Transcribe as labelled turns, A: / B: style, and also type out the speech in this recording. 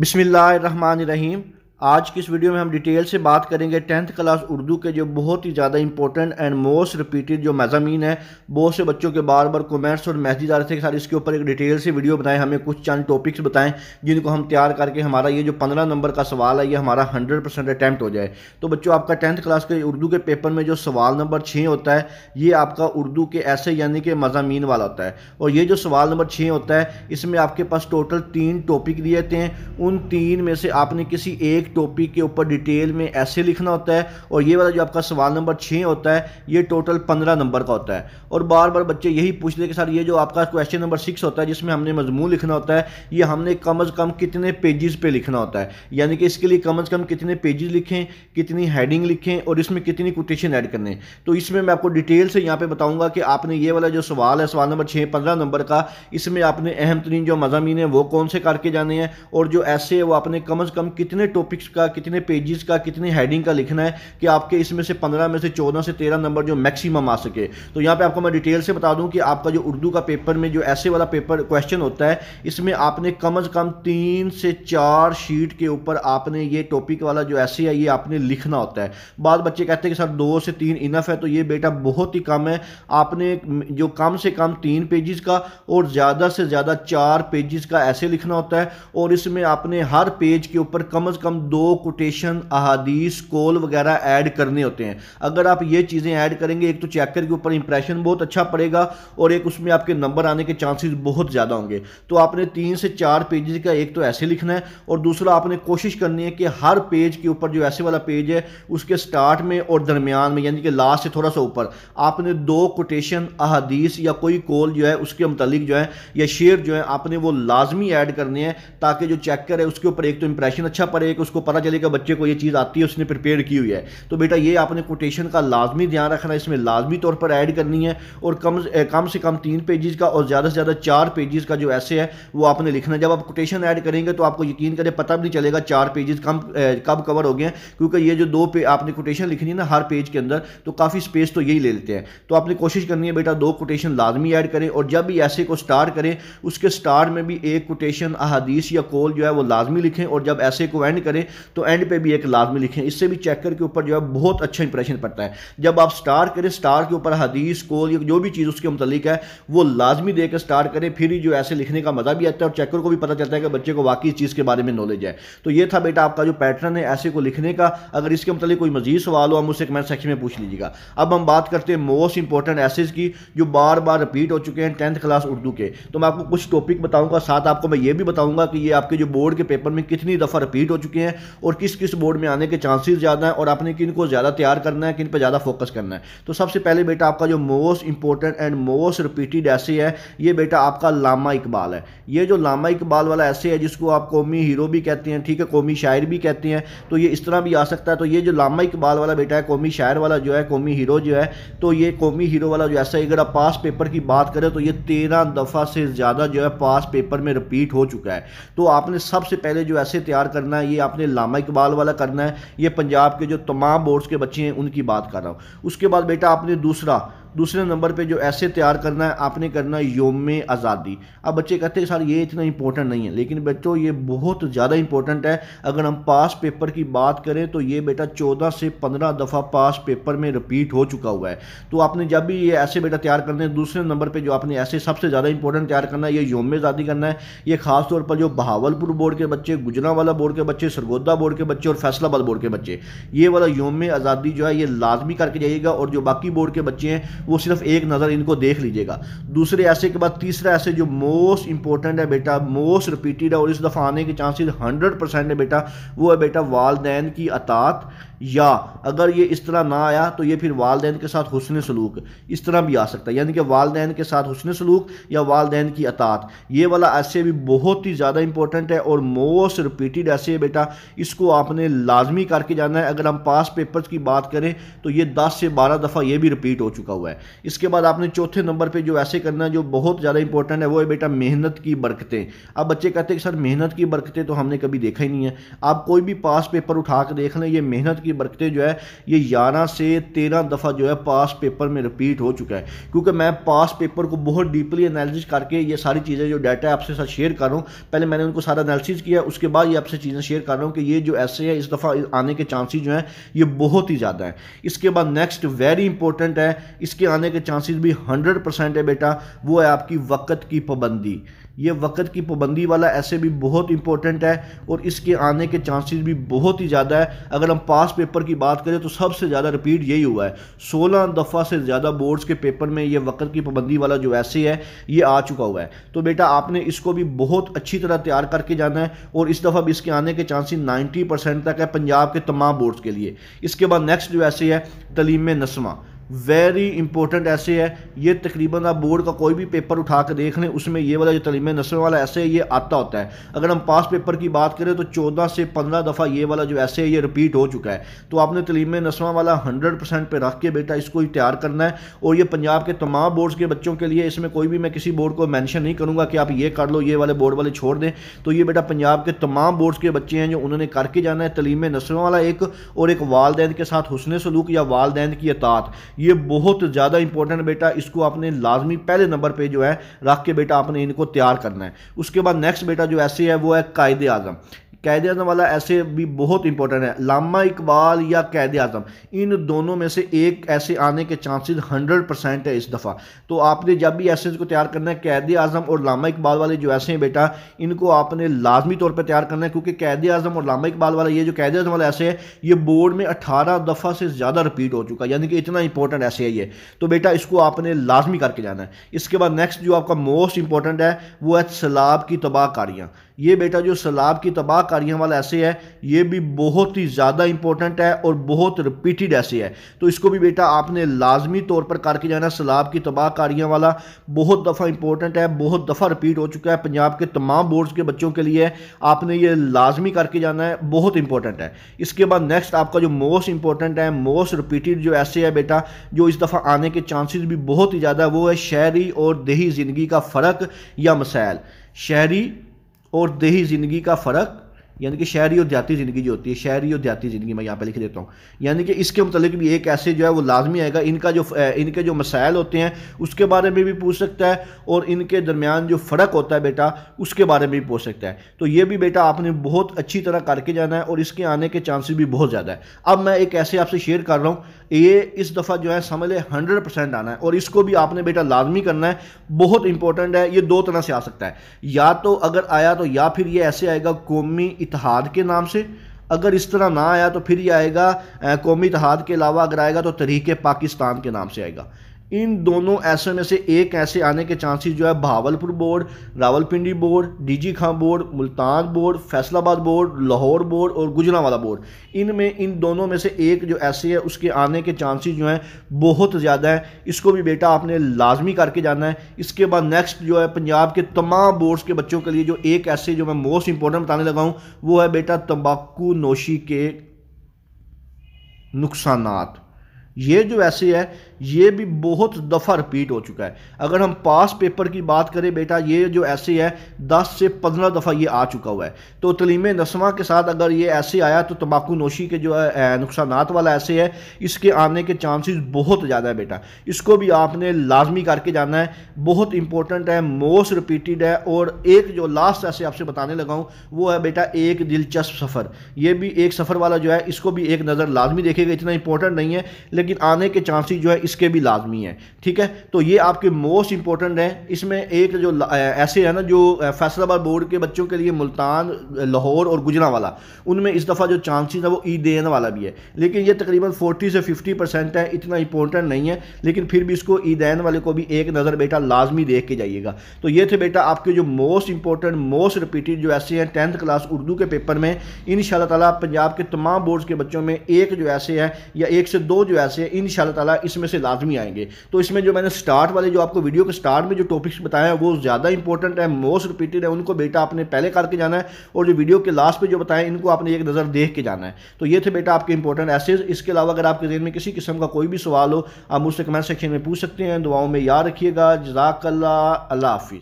A: बिसमीम आज की इस वीडियो में हम डिटेल से बात करेंगे टेंथ क्लास उर्दू के, जो बहुत ही ज़्यादा इंपॉर्टेंट एंड मोस्ट रिपीटेड जो मजामी है। बहुत से बच्चों के बार बार कमेंट्स और मैसेज आ रहे थे कि सर, इसके ऊपर एक डिटेल से वीडियो बनाएँ, हमें कुछ चंद टॉपिक्स बताएँ, जिनको हम तैयार करके हमारा ये जो पंद्रह नंबर का सवाल है, ये हमारा हंड्रेड परसेंट अटैम्प्ट हो जाए। तो बच्चों, आपका टेंथ क्लास के उर्दू के पेपर में जो सवाल नंबर छः होता है, ये आपका उर्दू के ऐसे यानी कि मजामी वाला होता है। और ये जो सवाल नंबर छः होता है, इसमें आपके पास टोटल तीन टॉपिक दिए जाते हैं उन तीन में से आपने किसी एक टॉपिक के ऊपर डिटेल में ऐसे लिखना होता है और ये वाला जो आपका सवाल नंबर छः होता है, ये टोटल पंद्रह नंबर का होता है। और बार बार बच्चे यही पूछते कि सर, ये जो आपका क्वेश्चन नंबर सिक्स होता है, जिसमें हमने मजमून लिखना होता है, ये हमने कम अज़ कम कितने पेजेस पे लिखना होता है? यानी कि इसके लिए कम अज़ कम कितने पेजेस लिखें, कितनी हेडिंग लिखें और इसमें कितनी कोटेशन ऐड करने। तो इसमें मैं आपको डिटेल से यहाँ पे बताऊँगा कि आपने ये वाला जो सवाल है, सवाल नंबर छः पंद्रह नंबर का, इसमें आपने अहम तरीन जो मजामी है, वो कौन से करके जाने हैं? और जो ऐसे है, वो आपने कम अज़ कम कितने टॉपिक्स का, कितने पेजेस का, कितनी हेडिंग का लिखना है कि आपके इसमें से पंद्रह में से चौदह से तेरह नंबर जो मैक्सिमम आ सके। तो यहाँ पे आपको मैं डिटेल से बता दूँ कि आपका जो उर्दू का पेपर में जो ऐसे वाला पेपर क्वेश्चन होता है, इसमें आपने कम अज़ कम तीन से चार शीट के ऊपर आपने ये टॉपिक वाला जो ऐसे है, ये आपने लिखना होता है। बाद बच्चे कहते हैं कि सर, दो से तीन इनफ है तो ये बेटा बहुत ही कम है। आपने जो कम से कम तीन पेजेस का और ज़्यादा से ज़्यादा चार पेजेस का ऐसे लिखना होता है और इसमें आपने हर पेज के ऊपर कम अज़ कम दो कोटेशन अहादीस कोल वगैरह ऐड करने होते हैं। अगर आप ये चीज़ें ऐड करेंगे, एक तो चैकर के ऊपर इंप्रेशन बहुत अच्छा पड़ेगा और एक उसमें आपके नंबर आने के चांसेस बहुत ज़्यादा होंगे। तो आपने तीन से चार पेजेस का एक तो ऐसे लिखना है और दूसरा आपने कोशिश करनी है कि हर पेज के ऊपर जो ऐसे वाला पेज है, उसके स्टार्ट में और दरमियान में, यानी कि लास्ट से थोड़ा सा ऊपर। आपने दो कोटेशन अहादीस या कोई कोल जो है, उसके मतलब जो है, या शेयर जो है, आपने वो लाजमी ऐड करने हैं ताकि जो चेकर है, उसके ऊपर एक तो इंप्रेशन अच्छा पड़ेगा उसको पता चलेगा बच्चे को ये चीज़ आती है, उसने प्रिपेयर की हुई है। तो बेटा ये आपने कोटेशन का लाजमी ध्यान रखना है इसमें लाजमी तौर पर ऐड करनी है और कम कम से कम तीन पेजेस का और ज़्यादा से ज़्यादा चार पेजेस का जो ऐसे है, वो आपने लिखना है। जब आप कोटेशन ऐड करेंगे तो आपको यकीन करें, पता भी नहीं चलेगा चार पेजेस कम कब कवर हो गए क्योंकि ये जो दो पे आपने कोटेशन लिखनी है ना हर पेज के अंदर तो काफ़ी स्पेस तो यही ले लेते हैं। तो आपने कोशिश करनी है बेटा दो कोटेशन लाजमी ऐड करें और जब भी ऐसे को स्टार्ट करें, उसके स्टार्ट में भी एक कोटेशन अहादीस या कोल जो है वो लाजमी लिखें और जब ऐसे को एंड करें तो एंड पे भी एक लाजमी लिखें। इससे भी चेकर के ऊपर जो है बहुत अच्छा इंप्रेशन पड़ता है। जब आप स्टार्ट करें स्टार के ऊपर हदीस कोल या जो भी चीज़ उसके मतलब है, वो लाजमी देकर स्टार्ट करें, फिर ही जो ऐसे लिखने का मज़ा भी आता है और चेकर को भी पता चलता है कि बच्चे को वाकई इस चीज़ के बारे में नॉलेज है। तो ये था बेटा आपका जो पैटर्न है ऐसे को लिखने का। अगर इसके मतलब कोई मजीद सवाल हो हम मुझसे कमेंट सेक्शन में पूछ लीजिएगा। अब हम बात करते हैं मोस्ट इंपॉर्टेंट एसेज की, जो बार बार रिपीट हो चुके हैं टेंथ क्लास उर्दू के। तो मैं आपको कुछ टॉपिक बताऊँगा, साथ आपको मैं ये भी बताऊँगा कि ये आपके जो बोर्ड के पेपर में कितनी दफ़ा रिपीट हो चुके हैं। और किस किस बोर्ड में आने के चांसेस ज़्यादा हैं और आपने किन को ज़्यादा तैयार करना है, किन पर ज़्यादा फोकस करना है। तो सबसे पहले बेटा आपका जो most important and most repeated ऐसे है, ये बेटा आपका लामा इकबाल है। ये जो लामा इकबाल वाला ऐसे है, जिसको आप कौमी हीरो भी कहते हैं, ठीक है, कौमी शायर भी कहते हैं तो ये इस तरह भी आ सकता है। तो ये जो लामा इकबाल वाला बेटा है, कौमी शायर वाला जो है, कौमी हीरो जो है तो ये कौमी हीरो वाला जो ऐसा है, अगर आप पास पेपर की बात करें तो ये तेरह दफ़ा से ज़्यादा जो है पास पेपर में रिपीट हो चुका है। तो आपने सबसे पहले जो ऐसे तैयार करना है, ये आपने लामा इकबाल वाला करना है, ये पंजाब के जो तमाम बोर्ड्स के बच्चे हैं, उनकी बात कर रहा हूँ। उसके बाद बेटा आपने दूसरा दूसरे नंबर पे जो ऐसे तैयार करना है, आपने करना योम आज़ादी। अब बच्चे कहते हैं, सर, ये इतना इंपॉर्टेंट नहीं है। लेकिन बच्चों, ये बहुत ज़्यादा इंपॉर्टेंट है। अगर हम पास पेपर की बात करें तो ये बेटा चौदह से पंद्रह दफ़ा पास पेपर में रिपीट हो चुका हुआ है। तो आपने जब भी ये ऐसे बेटा तैयार करने हैं, दूसरे नंबर पर जो आपने ऐसे सबसे ज़्यादा इंपॉर्टेंट तैयार करना है, ये योम आज़ादी करना है। ये खास तौर पर जो बहावलपुर बोर्ड के बच्चे गुजरा वाला बोर्ड के बच्चे, सरगोदा बोर्ड के बच्चे और फैसलाबाद बोर्ड के बच्चे, ये वाला योम आज़ादी जो है, ये लाजमी करके जाइएगा और जो बाकी बोर्ड के बच्चे हैं वो सिर्फ़ एक नज़र इनको देख लीजिएगा। दूसरे ऐसे के बाद तीसरा ऐसे जो मोस्ट इंपॉर्टेंट है बेटा मोस्ट रिपीटेड है और इस दफ़ा आने के चांसेस हंड्रेड परसेंट है बेटा, वो है बेटा वालदेन की अतात। या अगर ये इस तरह ना आया तो ये फिर वालदेन के साथ हुसन सलूक, इस तरह भी आ सकता है। यानी कि वालदेन के साथ हुसन सलूक या वालदेन की अतात। ये वाला ऐसे भी बहुत ही ज़्यादा इंपॉर्टेंट है और मोस्ट रिपीटेड ऐसे है बेटा, इसको आपने लाजमी करके जाना है। अगर हम पास पेपर्स की बात करें तो ये दस से बारह दफ़ा ये भी रिपीट हो चुका हुआ है। इसके बाद आपने चौथे नंबर पर जो ऐसे करना है, जो बहुत ज़्यादा इंपॉर्टेंट है, वो है बेटा मेहनत की बरकतें। अब बच्चे कहते हैं कि सर मेहनत की बरकतें तो हमने कभी देखा ही नहीं है। आप कोई भी पास पेपर उठा कर देख लें, ये मेहनत की की बरकते जो है, ये ग्यारह से तेरह दफ़ा जो है पास पेपर में रिपीट हो चुका है। क्योंकि मैं पास पेपर को बहुत डीपली एनालिसिस करके ये सारी चीज़ें, जो डाटा है, आपसे साथ शेयर कर रहा हूँ। पहले मैंने उनको सारा एनालिसिस किया, उसके बाद ये आपसे चीज़ें शेयर कर रहा हूँ कि ये जो ऐसे है, इस दफ़ा आने के चांसेस जो हैं, ये बहुत ही ज़्यादा है। इसके बाद नेक्स्ट वेरी इंपॉर्टेंट है, इसके आने के चांसेस भी हंड्रेड है बेटा, वो है आपकी वक़्त की पाबंदी। ये वक़्त की पाबंदी वाला ऐसे भी बहुत इंपॉर्टेंट है और इसके आने के चांसेस भी बहुत ही ज़्यादा है। अगर हम पास पेपर की बात करें तो सबसे ज़्यादा रिपीट यही हुआ है। सोलह दफ़ा से ज़्यादा बोर्ड्स के पेपर में ये वक़्त की पाबंदी वाला जो ऐसे है, ये आ चुका हुआ है। तो बेटा आपने इसको भी बहुत अच्छी तरह तैयार करके जाना है और इस दफ़ा भी इसके आने के चांसेस नाइन्टी तक है पंजाब के तमाम बोर्ड्स के लिए। इसके बाद नेक्स्ट जो ऐसे है, तलीम नस्मा। वेरी इंपॉर्टेंट ऐसे है। ये तकरीबन आप बोर्ड का कोई भी पेपर उठा कर देख लें, उसमें ये वाला जो तलीम नस्ल वाला ऐसे ये आता होता है। अगर हम पास पेपर की बात करें तो चौदह से पंद्रह दफ़ा ये वाला जो ऐसे ये रिपीट हो चुका है। तो आपने तलीम नस्वा वाला हंड्रेड परसेंट पर रख के बेटा इसको तैयार करना है। और ये पंजाब के तमाम बोर्ड्स के बच्चों के लिए इसमें कोई भी मैं किसी बोर्ड को मैंशन नहीं करूँगा कि आप ये कर लो, ये वाले बोर्ड वाले छोड़ दें। तो ये बेटा पंजाब के तमाम बोर्ड्स के बच्चे हैं जो उन्होंने करके जाना है। तलीम नस्लों वाला एक और एक वालदेन के साथ हुसन सलूक या वालदेन की अतात ये बहुत ज़्यादा इंपॉर्टेंट बेटा। इसको आपने लाजमी पहले नंबर पे जो है रख के बेटा आपने इनको तैयार करना है। उसके बाद नेक्स्ट बेटा जो ऐसे है, वो है कायदे आज़म। कैद अजम वाला ऐसे भी बहुत इंपॉर्टेंट है। लामा इकबाल या कैद आज़म इन दोनों में से एक ऐसे आने के चांसेस हंड्रेड परसेंट है इस दफ़ा। तो आपने जब भी ऐसे को तैयार करना है कैद आज़म और लामा इकबाल वाले जो ऐसे हैं बेटा, इनको आपने लाजमी तौर पर तैयार करना है, क्योंकि कैद आज़म और लामा इकबाल वाला, ये जो कैद आज़म वाला ऐसे है, ये बोर्ड में अठारह दफ़ा से ज़्यादा रिपीट हो चुका है। यानी कि इतना इंपॉर्टेंट ऐसे है ये। तो बेटा, इसको आपने लाजमी करके जाना है। इसके बाद नेक्स्ट जो आपका मोस्ट इंपॉर्टेंट है, वो है सलाब की तबाहकारियाँ ये बेटा जो सैलाब की तबाह कारियाँ वाला ऐसे है, ये भी बहुत ही ज़्यादा इंपॉर्टेंट है और बहुत रिपीटेड ऐसे है। तो इसको भी बेटा आपने लाजमी तौर पर करके जाना, सैलाब की तबाह कारियाँ वाला बहुत दफ़ा इंपॉर्टेंट है, बहुत दफ़ा रिपीट हो चुका है पंजाब के तमाम बोर्ड्स के बच्चों के लिए। आपने ये लाजमी करके जाना है, बहुत इंपॉर्टेंट है। इसके बाद नेक्स्ट आपका जो मोस्ट इंपॉर्टेंट है मोस्ट रिपीटेड जो ऐसे है बेटा, जो इस दफ़ा आने के चांसेस भी बहुत ही ज़्यादा वो है शहरी और देही ज़िंदगी का फ़र्क या मसाइल शहरी और देही ज़िंदगी का फ़र्क, यानी कि शहरी और देहाती ज़िंदगी जो होती है, शहरी और देहाती ज़िंदगी मैं यहाँ पे लिख देता हूँ। यानी कि इसके मतलब भी एक ऐसे जो है वो लाजमी आएगा, इनका जो इनके जो मसाइल होते हैं, उसके बारे में भी पूछ सकता है और इनके दरमियान जो फ़र्क होता है बेटा, उसके बारे में भी पूछ सकता है। तो ये भी बेटा आपने बहुत अच्छी तरह करके जाना है और इसके आने के चांसेस भी बहुत ज़्यादा है। अब मैं एक ऐसे आपसे शेयर कर रहा हूँ ये इस दफ़ा जो है समझ लें हंड्रेड परसेंट आना है और इसको भी आपने बेटा लाजमी करना है, बहुत इंपॉर्टेंट है, ये दो तरह से आ सकता है। या तो अगर आया तो या फिर ये ऐसे आएगा कौमी इतिहाद के नाम से। अगर इस तरह ना आया तो फिर ये आएगा कौमी इतिहाद के अलावा अगर आएगा तो तरीके पाकिस्तान के नाम से आएगा। इन दोनों ऐसे में से एक ऐसे आने के चांसेस जो है Bahawalpur board, Rawalpindi board, DG Khan board, Multan board, Faisalabad board, Lahore board और गुजरावाला बोर्ड। इनमें, इन दोनों में से एक जो ऐसे है, उसके आने के चांसेस जो हैं बहुत ज़्यादा हैं। इसको भी बेटा आपने लाजमी करके जाना है। इसके बाद नेक्स्ट जो है पंजाब के तमाम बोर्ड्स के बच्चों के लिए जो एक ऐसे जो मैं मोस्ट इंपॉर्टेंट बताने लगा हूँ, वो है बेटा तंबाकू नोशी के नुकसानात। ये जो ऐसे है, ये भी बहुत दफ़ा रिपीट हो चुका है। अगर हम पास पेपर की बात करें बेटा, ये जो ऐसे है, दस से पंद्रह दफ़ा ये आ चुका हुआ है। तो तलीम नस्वा के साथ अगर ये ऐसे आया तो तम्बाकू नोशी के जो है नुकसान वाला ऐसे है, इसके आने के चांसेस बहुत ज़्यादा है बेटा। इसको भी आपने लाजमी करके जाना है। बहुत इंपॉर्टेंट है मोस्ट रिपीटेड है, और एक जो लास्ट ऐसे आपसे बताने लगा हूँ, वो है बेटा एक दिलचस्प सफ़र। ये भी एक सफ़र वाला जो है, इसको भी एक नज़र लाजमी देखेगा, इतना इंपॉर्टेंट नहीं है। लेकिन आने के चांसेस जो है इसके भी लाजमी हैं, ठीक है? तो ये आपके मोस्ट इंपॉर्टेंट हैं। इसमें एक जो ऐसे है ना जो फैसलाबाद बोर्ड के बच्चों के लिए मुल्तान लाहौर और गुजरा वाला उनमें इस दफ़ा जो चांसेस है वो ई देन वाला भी है। लेकिन ये तकरीबन फोर्टी से फिफ्टी परसेंट है, इतना इंपॉर्टेंट नहीं है, लेकिन फिर भी इसको ई वाले को भी एक नज़र बेटा लाजमी देख के जाइएगा। तो ये थे बेटा आपके जो मोस्ट इंपॉर्टेंट मोस्ट रिपीटेड जो ऐसे हैं टेंथ क्लास उर्दू के पेपर में इन ताला पंजाब के तमाम बोर्ड्स के बच्चों में एक जो ऐसे है या एक से दो जो ऐसे हैं इन ताला इसमें से लाजमी आएँगे। तो इसमें जो मैंने स्टार्ट वाले जो आपको वीडियो के स्टार्ट में जो टॉपिक्स बताए हैं, वो ज़्यादा इंपॉर्टेंट है मोस्ट रिपीटेड है, उनको बेटा आपने पहले करके जाना है और जो वीडियो के लास्ट पर जो बताएँ इनको आपने एक नज़र देख के जाना है। तो ये थे बेटा आपके इंपॉर्टेंट ऐसे इसके अलावा अगर आपके जहन में किसी किस्म का कोई भी सवाल हो, आप मुझसे कमेंट सेक्शन में पूछ सकते हैं। दुआओं में याद रखिएगा। जजाकल्ला अल्लाह हाफिज़।